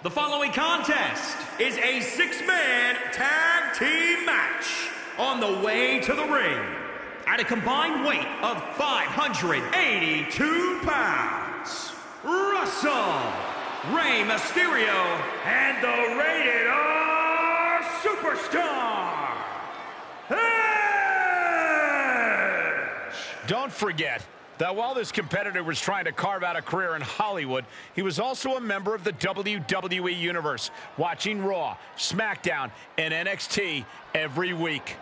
The following contest is a six-man tag team match on the way to the ring at a combined weight of 582 pounds. Russell, Rey Mysterio, and the Rated R Superstar, Edge! Don't forget that while this competitor was trying to carve out a career in Hollywood, he was also a member of the WWE Universe, watching Raw, SmackDown, and NXT every week.